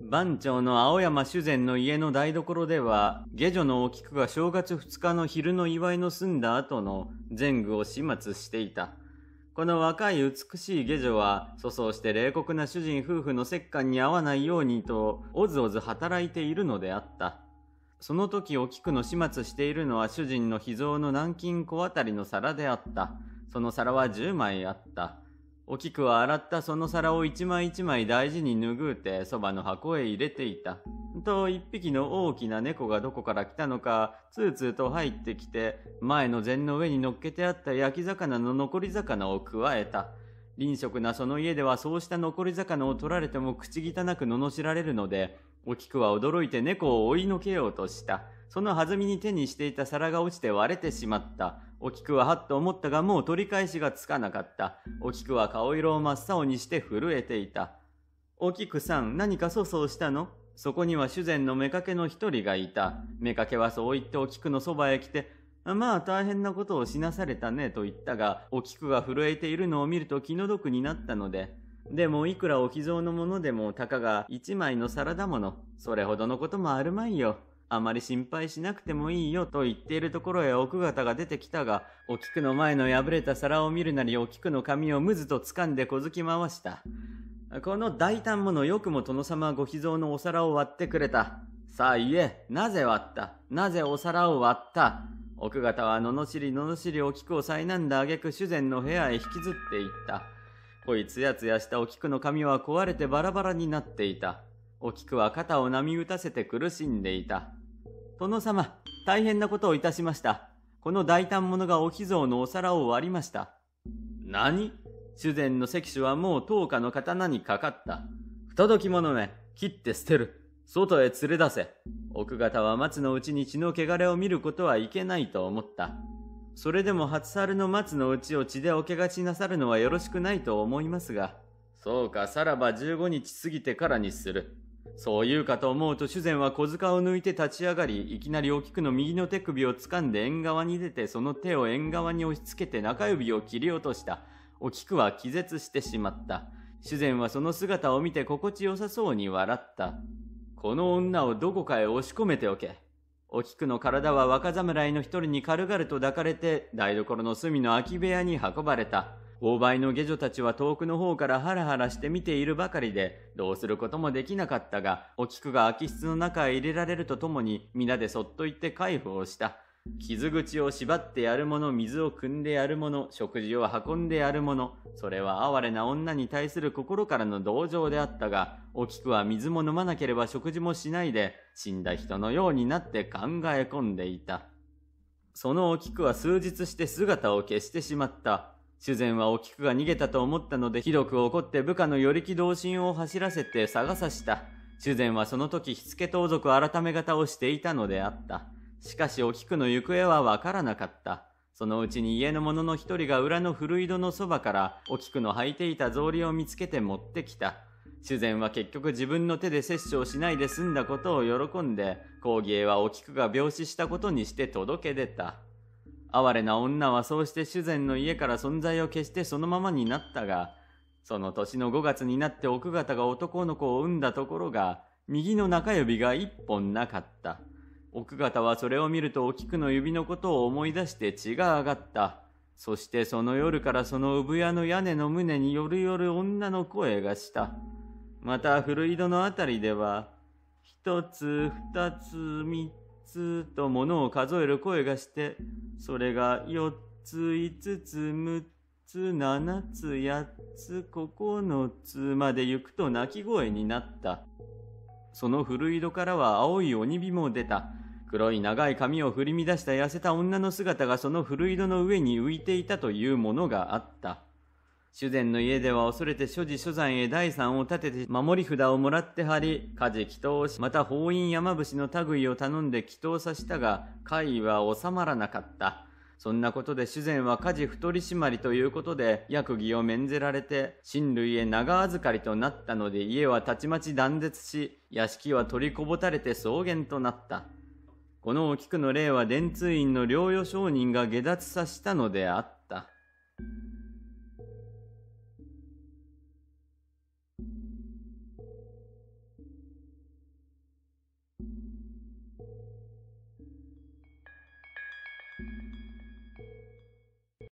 番長の青山主膳の家の台所では、下女のお菊が正月2日の昼の祝いの済んだ後の前具を始末していた。この若い美しい下女は、粗相して冷酷な主人夫婦の折檻に合わないようにと、おずおず働いているのであった。その時お菊の始末しているのは主人の秘蔵の南京小あたりの皿であった。その皿は10枚あった。お菊は洗ったその皿を一枚一枚大事に拭うてそばの箱へ入れていた。と一匹の大きな猫がどこから来たのか、つーつーと入ってきて、前の膳の上に乗っけてあった焼き魚の残り魚をくわえた。臨食なその家ではそうした残り魚を取られても口汚く罵られるので、お菊は驚いて猫を追いのけようとした。その弾みに手にしていた皿が落ちて割れてしまった。お菊ははっと思ったがもう取り返しがつかなかった。お菊は顔色を真っ青にして震えていた。お菊さん、何か粗相したの？そこには主膳の妾の一人がいた。妾はそう言ってお菊のそばへ来て、まあ大変なことをしなされたねと言ったが、お菊が震えているのを見ると気の毒になったので、でもいくらお秘蔵のものでもたかが一枚の皿だもの。それほどのこともあるまいよ。あまり心配しなくてもいいよと言っているところへ奥方が出てきたが、お菊の前の破れた皿を見るなりお菊の髪をむずと掴んで小突き回した。この大胆者よくも殿様ご秘蔵のお皿を割ってくれた。さあ言え、なぜ割った？なぜお皿を割った？奥方は罵り罵りお菊を災難だ挙句主膳の部屋へ引きずっていった。こいつやつやしたお菊の髪は壊れてバラバラになっていた。お菊は肩を波打たせて苦しんでいた。殿様、大変なことをいたしました。この大胆者がお秘蔵のお皿を割りました。何？主膳の関所はもう10日の刀にかかった。不届き者め、切って捨てる。外へ連れ出せ。奥方は松のうちに血の汚れを見ることはいけないと思った。それでも初春の松のうちを血でお汚しなさるのはよろしくないと思いますが。そうか、さらば15日過ぎてからにする。そう言うかと思うと主膳は小塚を抜いて立ち上がり、いきなりお菊の右の手首を掴んで縁側に出て、その手を縁側に押し付けて中指を切り落とした。お菊は気絶してしまった。主膳はその姿を見て心地よさそうに笑った。この女をどこかへ押し込めておけ。お菊の体は若侍の一人に軽々と抱かれて台所の隅の空き部屋に運ばれた。購買の下女たちは遠くの方からハラハラして見ているばかりで、どうすることもできなかったが、お菊が空き室の中へ入れられるとともに、皆でそっと行って介抱した。傷口を縛ってやる者、水を汲んでやる者、食事を運んでやる者、それは哀れな女に対する心からの同情であったが、お菊は水も飲まなければ食事もしないで、死んだ人のようになって考え込んでいた。そのお菊は数日して姿を消してしまった。主膳はお菊が逃げたと思ったのでひどく怒って部下の与力同心を走らせて探さした。主膳はその時火付盗賊改め方をしていたのであった。しかしお菊の行方はわからなかった。そのうちに家の者の一人が裏の古井戸のそばからお菊の履いていた草履を見つけて持ってきた。主膳は結局自分の手で殺生しないで済んだことを喜んで、講義へはお菊が病死したことにして届け出た。哀れな女はそうして主膳の家から存在を消してそのままになったが、その年の5月になって奥方が男の子を産んだところが、右の中指が一本なかった。奥方はそれを見るとお菊の指のことを思い出して血が上がった。そしてその夜からその産屋の屋根の胸によるよる女の声がした。また古井戸のあたりでは、一つ、二つ、三つつと物を数える声がして、それが四つ、五つ、六つ、七つ、八つ、九つまで行くと鳴き声になった。その古井戸からは青い鬼火も出た。黒い長い髪を振り乱した痩せた女の姿がその古井戸の上に浮いていたというものがあった。主膳の家では恐れて所持所在へ第三を立てて守り札をもらって張り、家事祈祷し、また法院山伏の類を頼んで祈祷させたが、会は収まらなかった。そんなことで主膳は家事太り締まりということで、役儀を免ぜられて、親類へ長預かりとなったので家はたちまち断絶し、屋敷は取りこぼたれて草原となった。このお菊の例は電通院の療養商人が下脱さしたのであった。